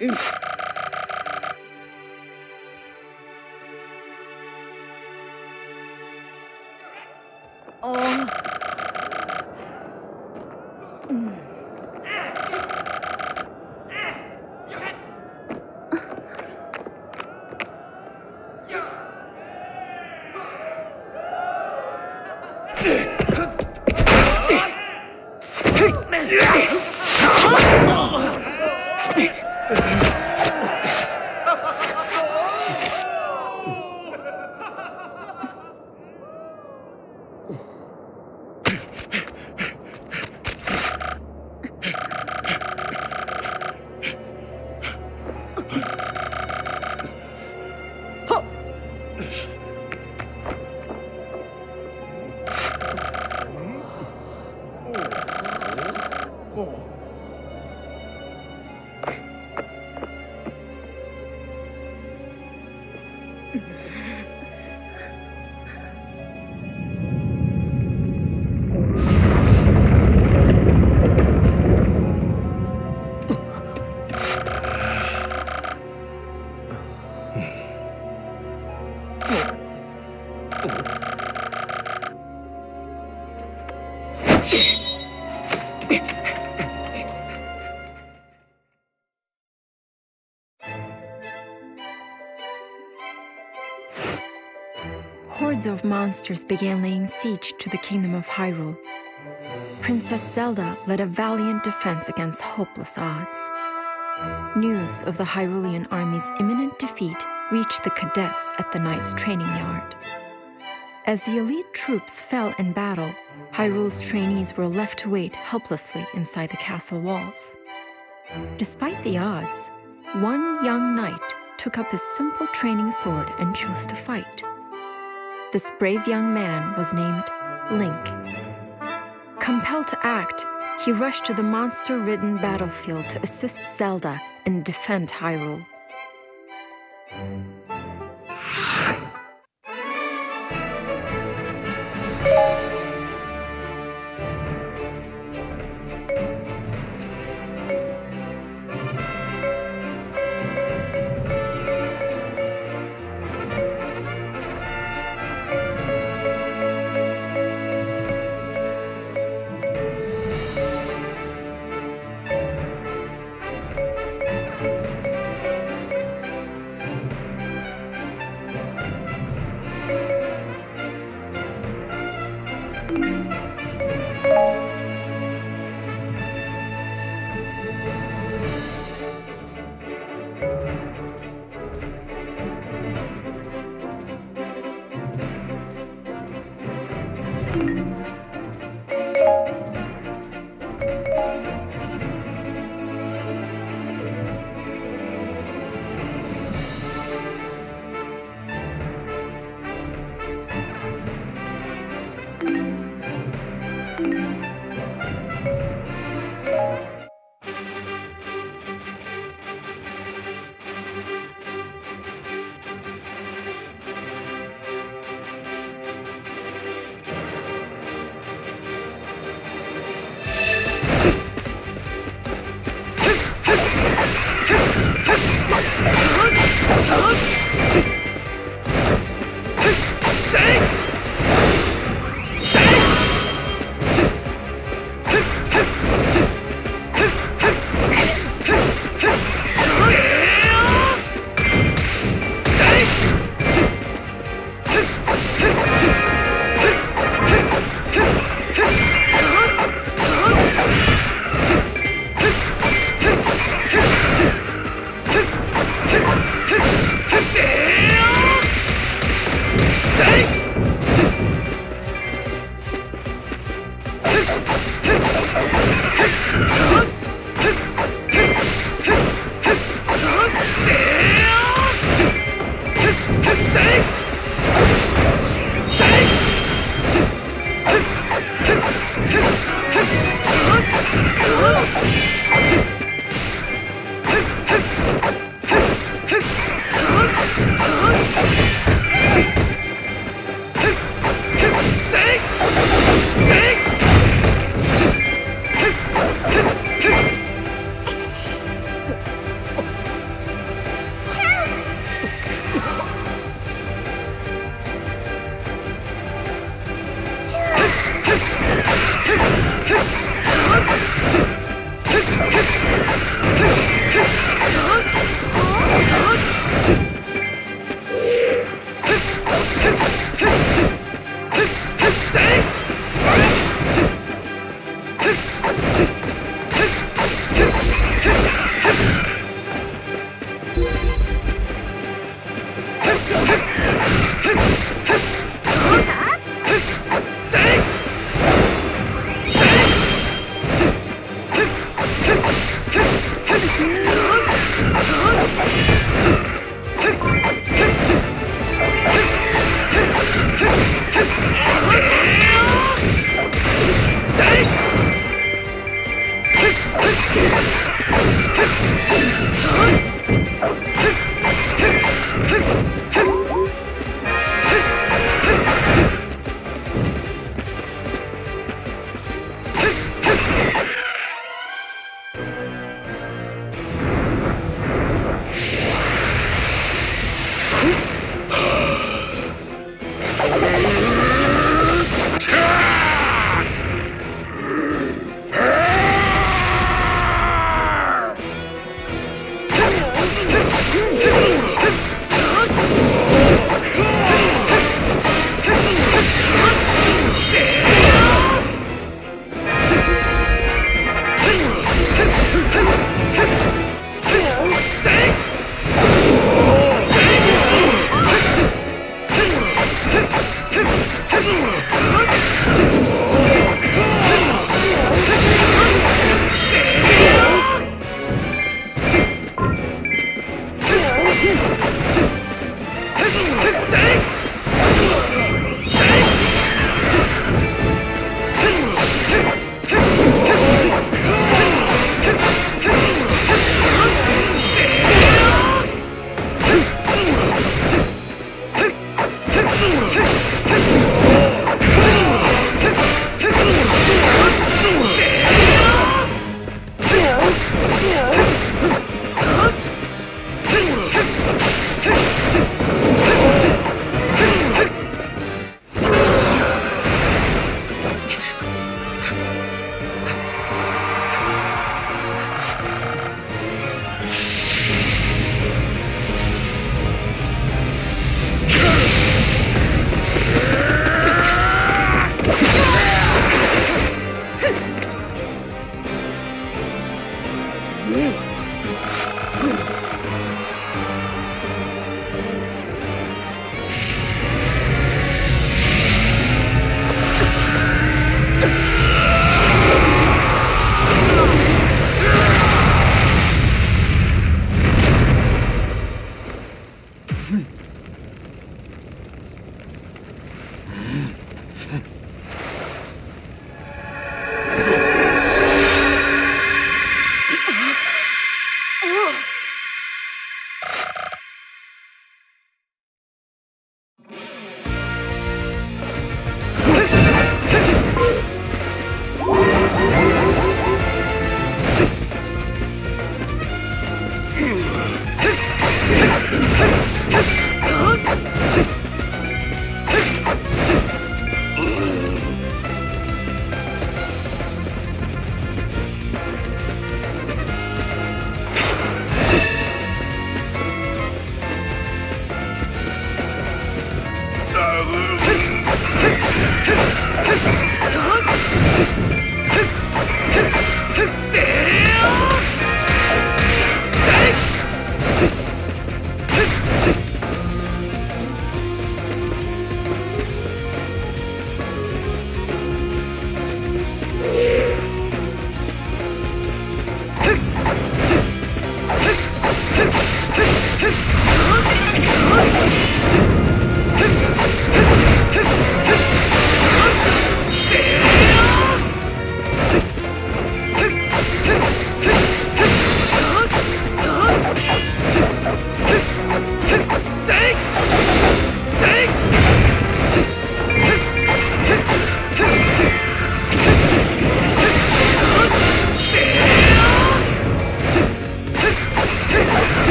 Ün. Of monsters began laying siege to the kingdom of Hyrule. Princess Zelda led a valiant defense against hopeless odds. News of the Hyrulean army's imminent defeat reached the cadets at the knight's training yard. As the elite troops fell in battle, Hyrule's trainees were left to wait helplessly inside the castle walls. Despite the odds, one young knight took up his simple training sword and chose to fight. This brave young man was named Link. Compelled to act, he rushed to the monster ridden battlefield to assist Zelda and defend Hyrule.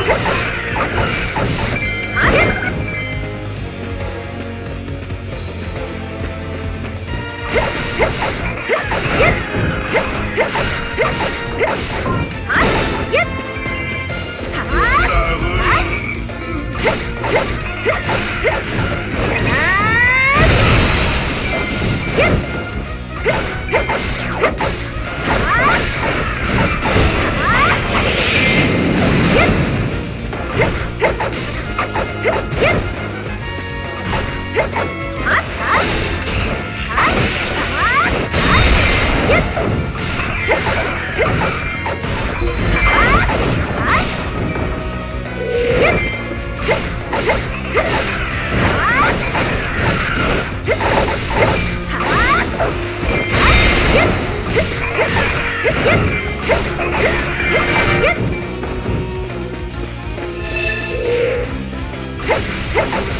Ha ha ha! Yes!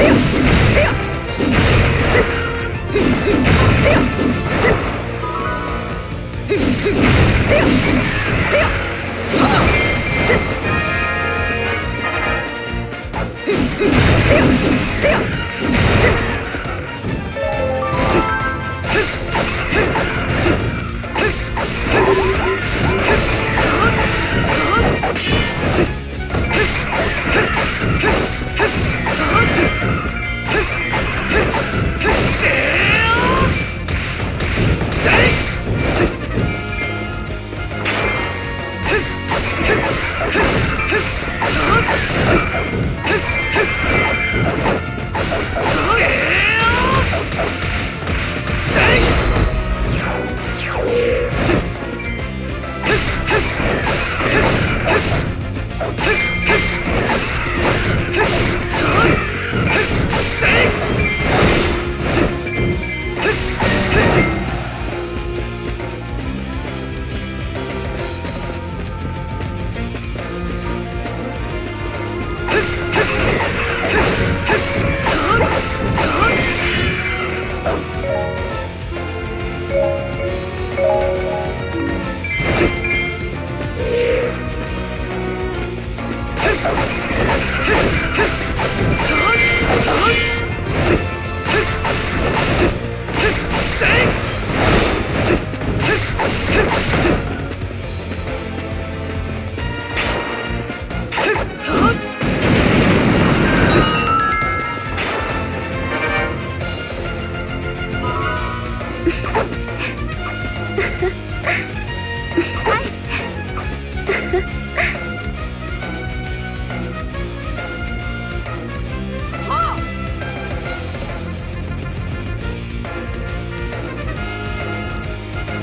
Yeah!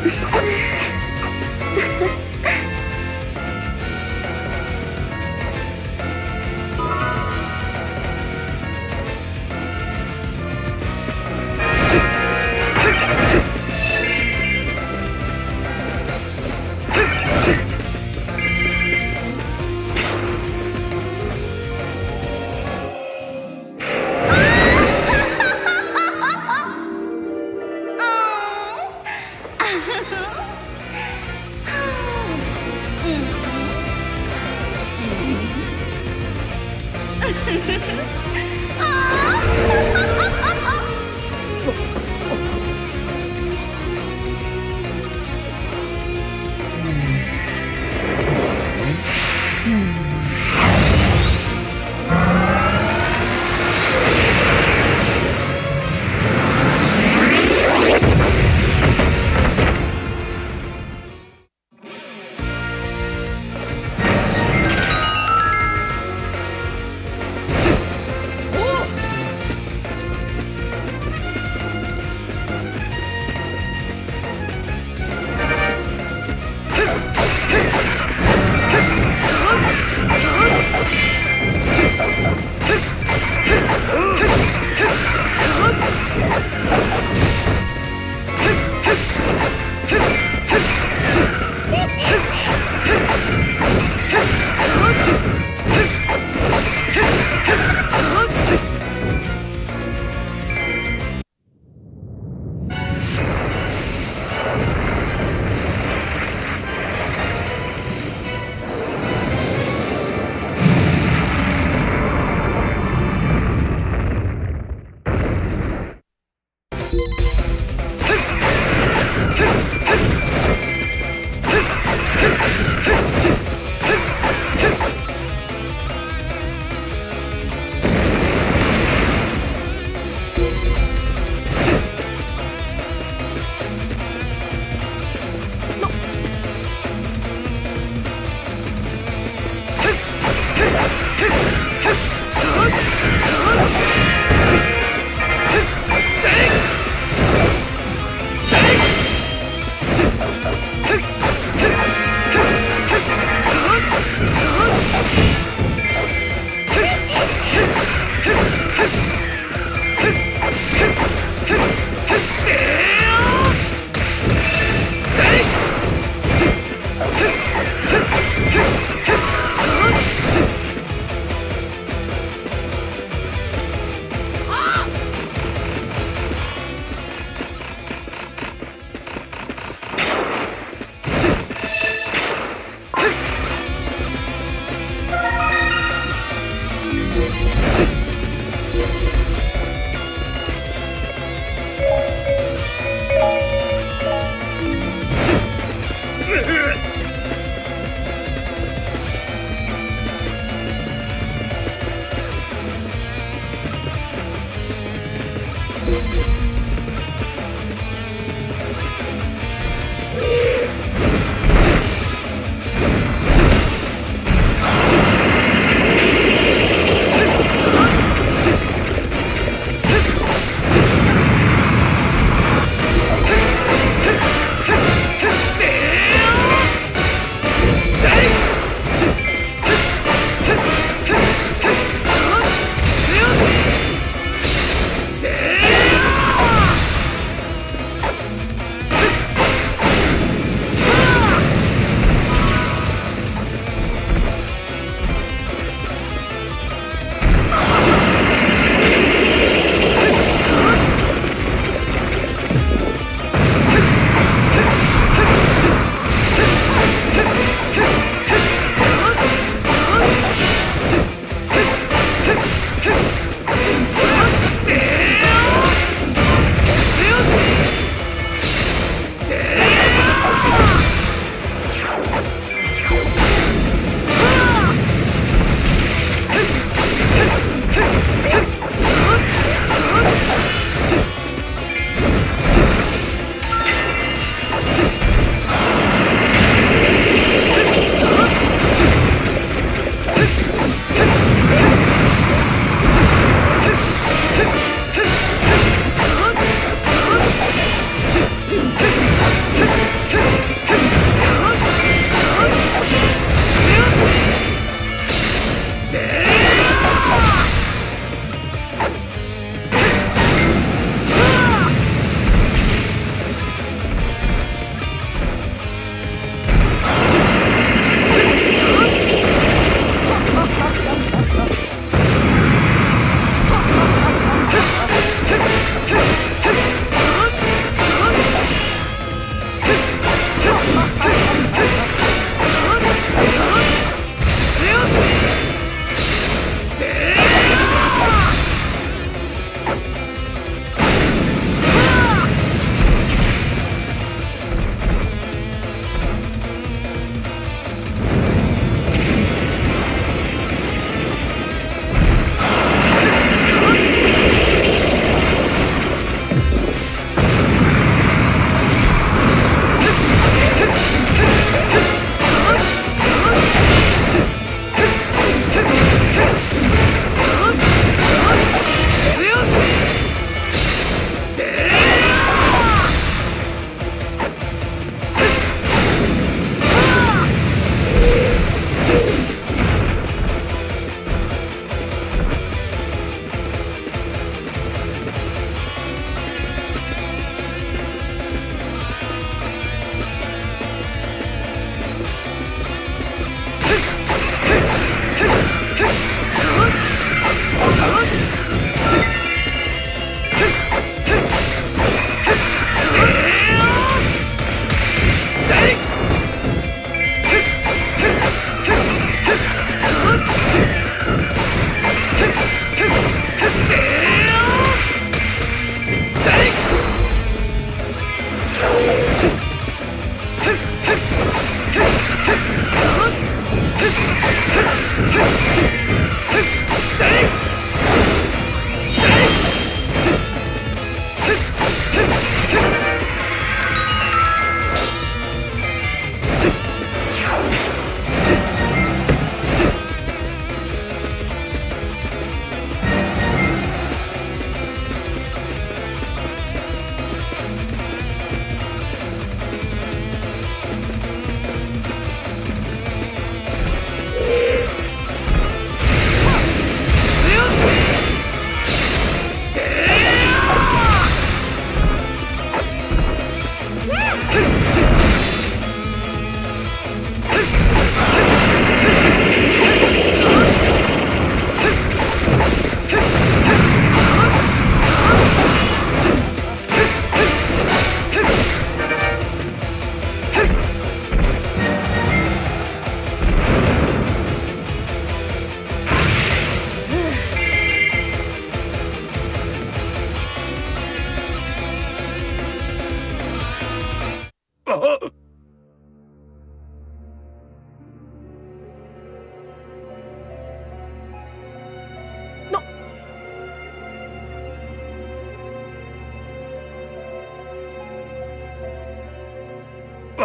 Ha ha ha.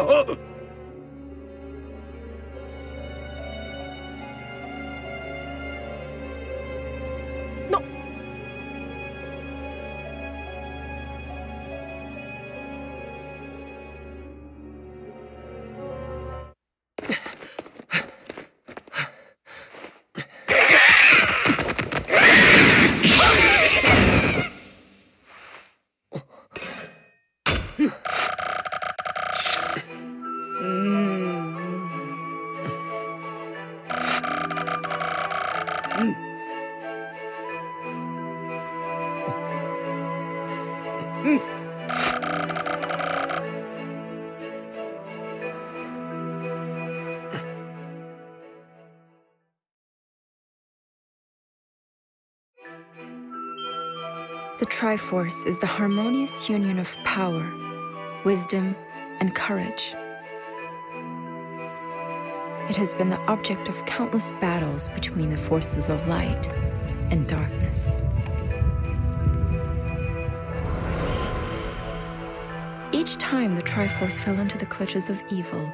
Oh! The Triforce is the harmonious union of power, wisdom, and courage. It has been the object of countless battles between the forces of light and darkness. Each time the Triforce fell into the clutches of evil,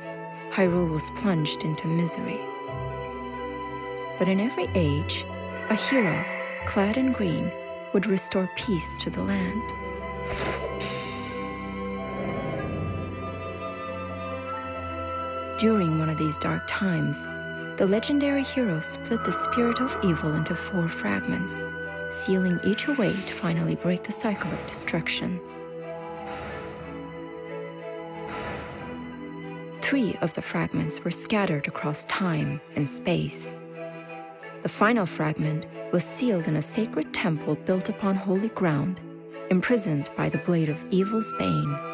Hyrule was plunged into misery. But in every age, a hero, clad in green, would restore peace to the land. During one of these dark times, the legendary hero split the spirit of evil into four fragments, sealing each away to finally break the cycle of destruction. Three of the fragments were scattered across time and space. The final fragment was sealed in a sacred temple built upon holy ground, imprisoned by the blade of evil's bane.